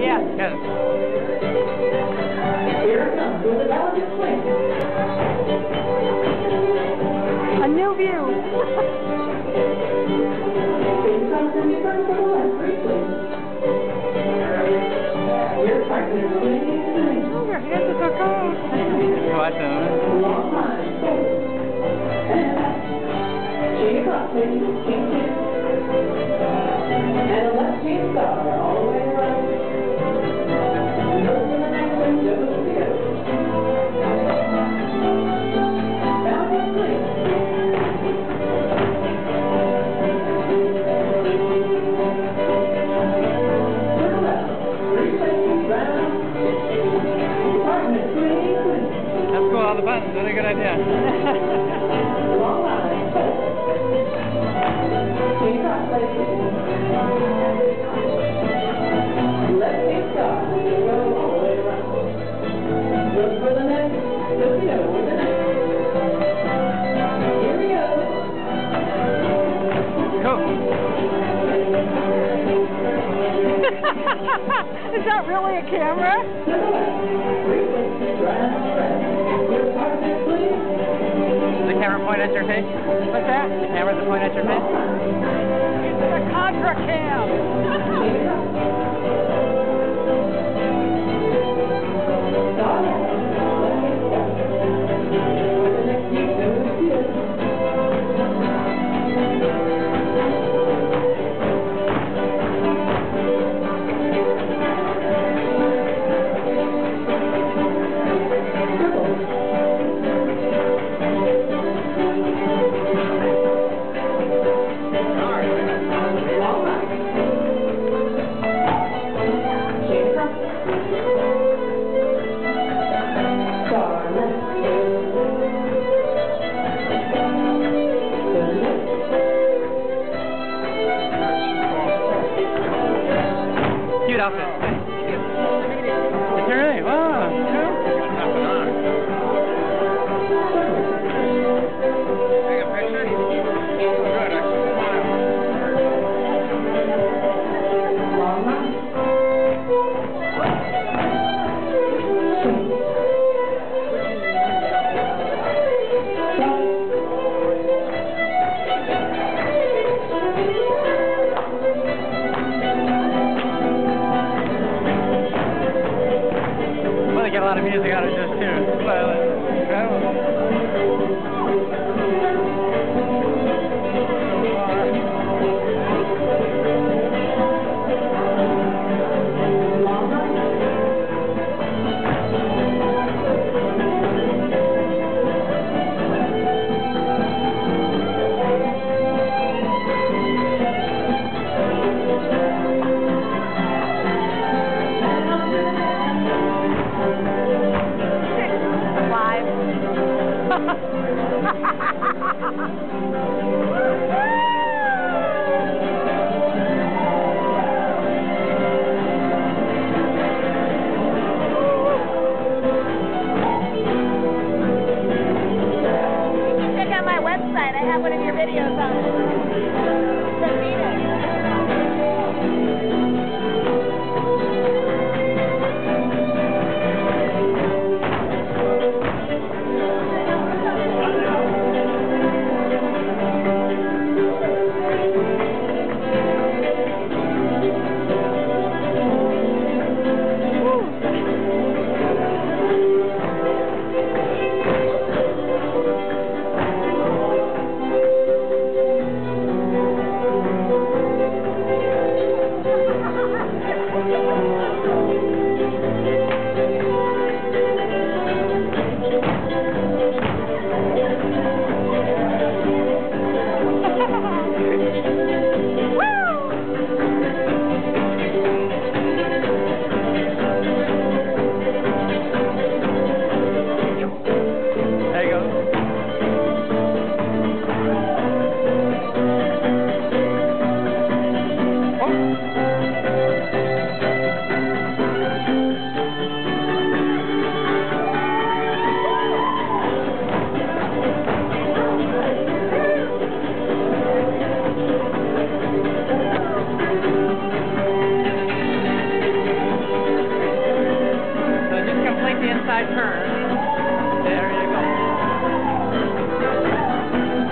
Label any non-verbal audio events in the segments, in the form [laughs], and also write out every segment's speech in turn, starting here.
Yes. Yes. Here comes with a swing. A new view. Spin comes and you turn to the left briefly. Your partner swing, swing. Oh, your hands are so cold. Watch them. Long line, forward. And back. Chain across, baby. Cool. All the buttons. What a good idea. Long line, forward. Chain across, baby. Left go all the way around. Look for the next, look it over the next. Here we go. Cool. [laughs] Is that really a camera? [laughs] point at your face? What's that? The camera does point at your face? It's a Contra cam. [laughs] left. Cute lot of music out of this too. website. I have one of your videos on it.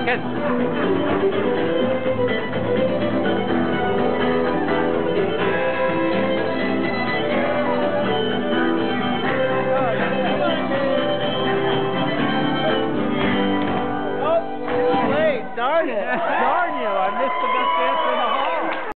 Good. Oh.